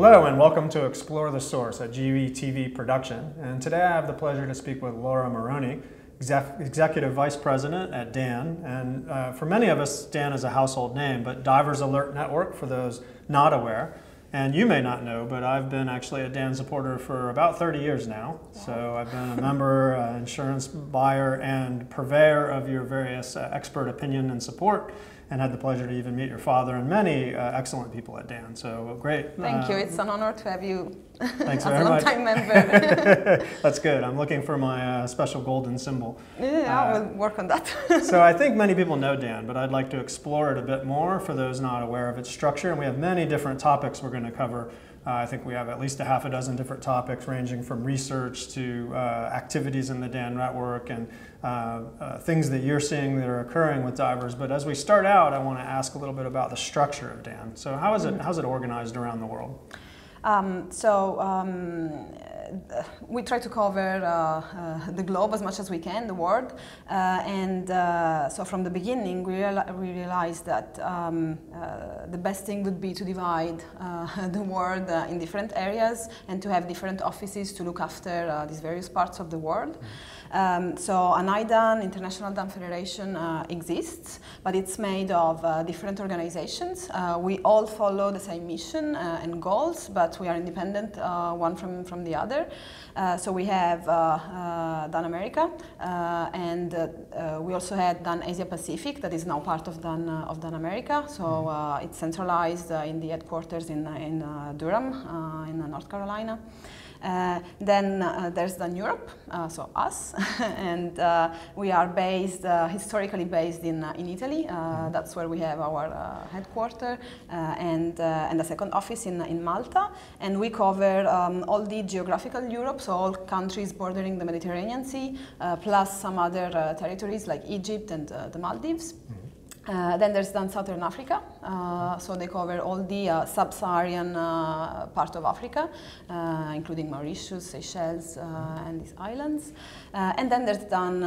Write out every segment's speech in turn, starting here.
Hello and welcome to Explore the Source, a GUE TV production. And today I have the pleasure to speak with Laura Marroni, Exec Executive Vice President at DAN. And uh, for many of us, DAN is a household name, but Divers Alert Network, for those not aware, and you may not know, but I've been actually a DAN supporter for about 30 years now. So I've been a member, uh, insurance buyer, and purveyor of your various uh, expert opinion and support and had the pleasure to even meet your father and many uh, excellent people at DAN. So great. Thank uh, you. It's an honor to have you Thanks as a long-time member. That's good. I'm looking for my uh, special golden symbol. Yeah, uh, we'll work on that. so I think many people know DAN, but I'd like to explore it a bit more for those not aware of its structure. And we have many different topics we're going to cover uh, I think we have at least a half a dozen different topics ranging from research to uh, activities in the DAN network and uh, uh, things that you're seeing that are occurring with divers. But as we start out, I want to ask a little bit about the structure of DAN. So how is it, mm-hmm. how's it organized around the world? Um, so um, we try to cover uh, uh, the globe as much as we can, the world. Uh, and so from the beginning, we, we realized that um, the best thing would be to divide the world in different areas and to have different offices to look after these various parts of the world. Um, so an IDAN, International DAN Federation, uh, exists, but it's made of uh, different organizations. Uh, we all follow the same mission uh, and goals, but we are independent uh, one from, from the other. Uh, so we have uh, uh, DAN America, uh, and we also had DAN Asia Pacific, that is now part of DAN, of DAN America. So mm-hmm. it's centralized in the headquarters in, in Durham, in North Carolina. Uh, then uh, there's DAN Europe, uh, so us, and uh, we are based, uh, historically based in, uh, in Italy. Mm-hmm. that's where we have our headquarters and, and a second office in, in Malta. And we cover um, all the geographical Europe, so all countries bordering the Mediterranean Sea, plus some other territories like Egypt and the Maldives. Mm -hmm. Uh, then there's DAN Southern Africa, uh, so they cover all the uh, sub-Saharan uh, part of Africa, uh, including Mauritius, Seychelles, uh, and these islands. and then there's DAN,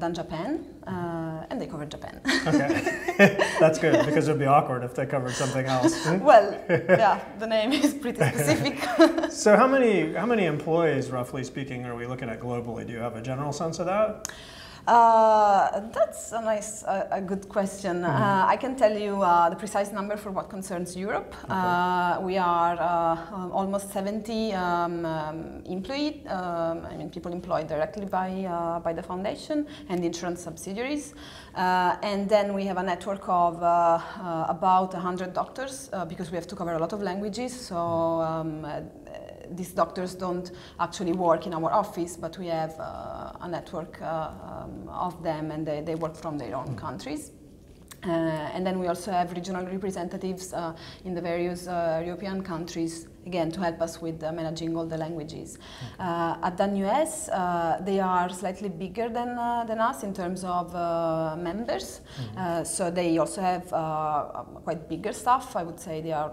DAN Japan, and they cover Japan. okay, that's good because it would be awkward if they covered something else. well, yeah, the name is pretty specific. so how many how many employees, roughly speaking, are we looking at globally? Do you have a general sense of that? Uh, that's a nice, uh, a good question. Mm -hmm. uh, I can tell you uh, the precise number for what concerns Europe. Okay. Uh, we are uh, um, almost 70 um, um, employed, um, I mean people employed directly by, by the foundation and insurance subsidiaries. and then we have a network of about 100 doctors because we have to cover a lot of languages. So um, these doctors don't actually work in our office, but we have uh, a network uh, um, of them and they, they work from their own mm. countries. Uh, and then we also have regional representatives uh, in the various uh, European countries, again, to help us with uh, managing all the languages. Mm-hmm. at DAN US, they are slightly bigger than, than us in terms of members. Mm -hmm. so they also have quite bigger staff. I would say they are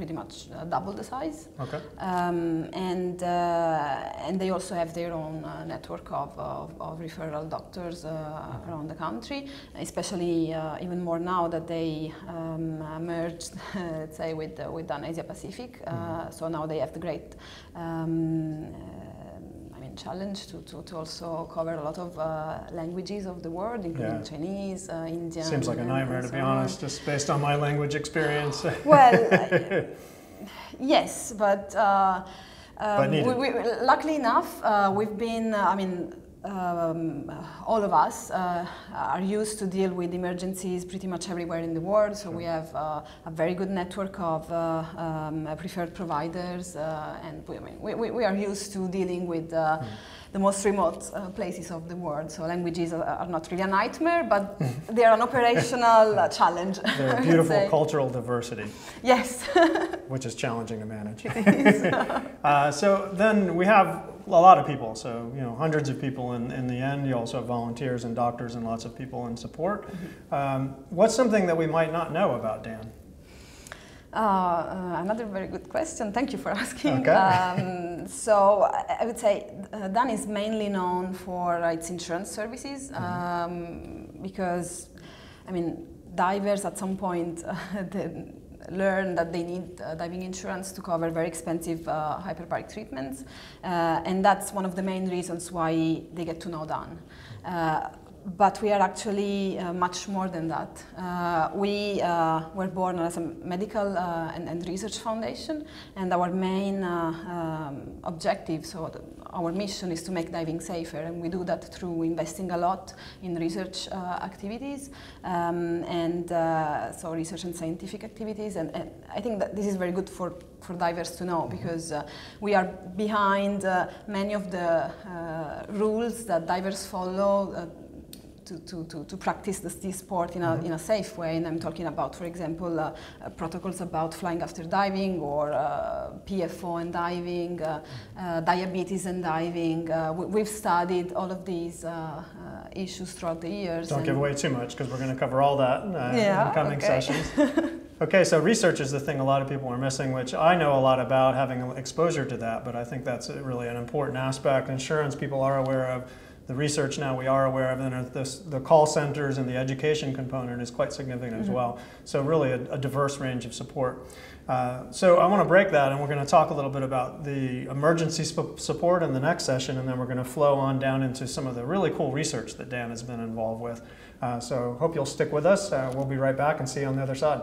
pretty much uh, double the size. Okay. Um, and uh, and they also have their own uh, network of, of, of, referral doctors uh, around the country, especially uh, even more now that they um, merged, let's say, with with DAN Asia Pacific. Mm -hmm. So now they have the great. Um, challenge to, to, to, also cover a lot of uh, languages of the world, including yeah. Chinese, uh, Indian. Seems like a nightmare, to be honest, just based on my language experience. well, uh, yes, but. Uh, um, we, we, luckily enough, uh, we've been, I mean, um, all of us uh, are used to deal with emergencies pretty much everywhere in the world. So we have uh, a very good network of uh, um, preferred providers, uh, and we, I mean, we, we, are used to dealing with mm. the most remote uh, places of the world. So languages are, are not really a nightmare, but they are an operational challenge. They're beautiful cultural diversity. Yes. which is challenging to manage. so then we have a lot of people, so you know hundreds of people in, in the end. You also have volunteers and doctors and lots of people in support. Mm -hmm. um, what's something that we might not know about DAN? Uh, uh, another very good question. Thank you for asking. Okay. Um, so I would say uh, DAN is mainly known for its insurance services mm -hmm. um, because, I mean, divers at some point learn that they need uh, diving insurance to cover very expensive uh, hyperbaric treatments, uh, and that's one of the main reasons why they get to know DAN. Uh, but we are actually uh, much more than that. We were born as a medical and, and, research foundation, and our main um, objective, so our mission is to make diving safer, and we do that through investing a lot in research uh, activities um, and uh, so research and scientific activities. And, and, I think that this is very good for, for divers to know mm-hmm. because uh, we are behind uh, many of the rules that divers follow to, to, to, to practice this, sport in a, mm -hmm. in a safe way. And I'm talking about, for example, uh, uh, protocols about flying after diving or uh, PFO and diving, uh, uh, diabetes and diving. we, have studied all of these issues throughout the years. Don't give away too much because we're going to cover all that yeah, in coming okay. sessions. Okay, so research is the thing a lot of people are missing, which I know a lot about having exposure to that, but I think that's really an important aspect. Insurance people are aware of the research now we are aware of, and this, the call centers and the education component is quite significant mm -hmm. as mm-hmm. well. So really a, a diverse range of support. Uh, so I want to break that, and we're going to talk a little bit about the emergency support in the next session, and then we're going to flow on down into some of the really cool research that DAN has been involved with. Uh, so hope you'll stick with us. Uh, we'll be right back and see you on the other side.